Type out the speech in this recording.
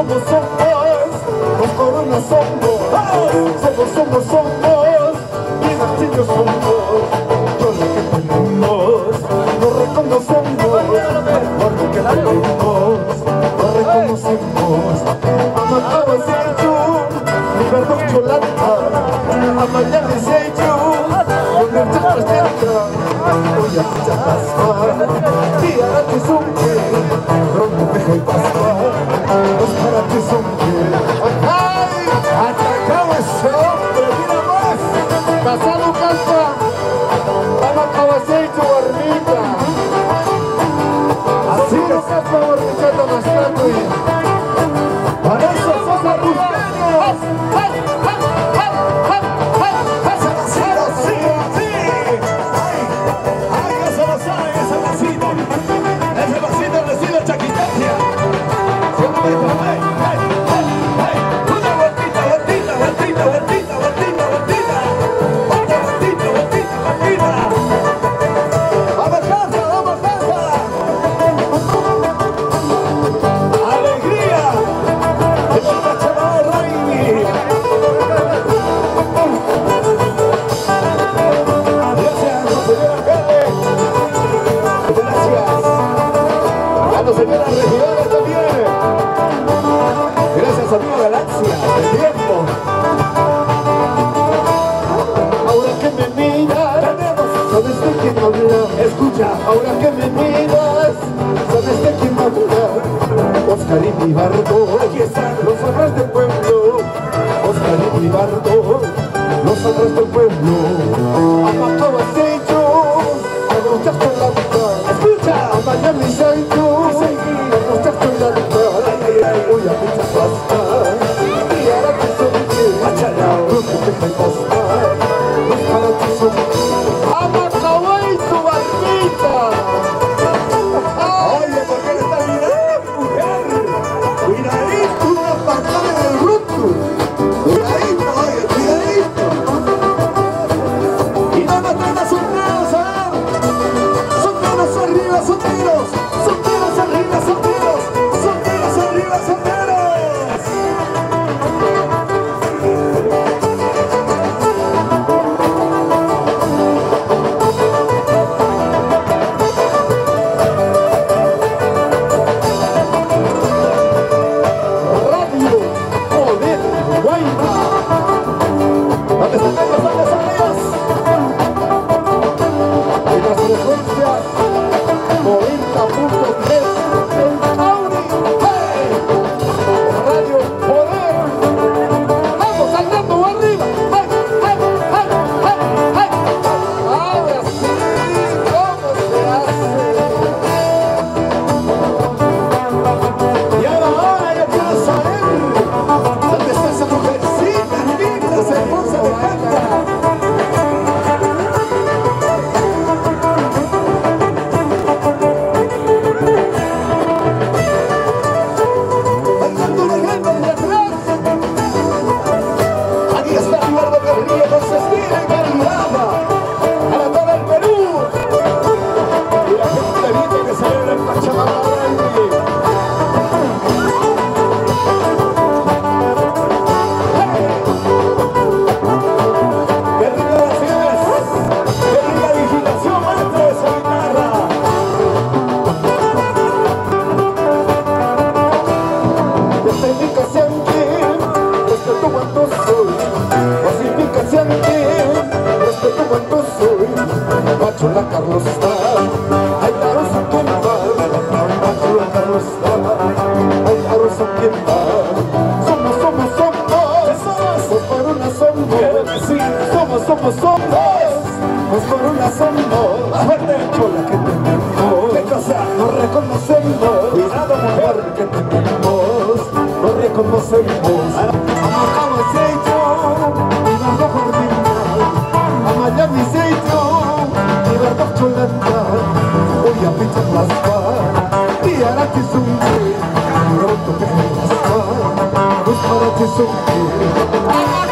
somos, somos, los coronas somos, somos, somos, somos. ahora que me miras, sabes de quién va a. Oscar y mi bardo, los hombres del pueblo. Oscar y mi bardo, los hombres del pueblo. Amacabas ellos, agotaste la mitad. Escucha, amaña mis años, agotaste la mitad. Voy a mucha pasta. Y ahora que soy bien, no te dejes costa. Es para ti soy 老公走不 sola Carlos está, ay Carlos a quién va, sola Carlos está, ay Carlos a quién va, somos, somos, somos, pues por una somos, somos, somos, somos, pues por una somos, suerte con la que tenemos, qué cosa, nos reconocemos, cuidado mujer que tenemos, nos reconocemos. وصفرت سمي رب وصفرت سمي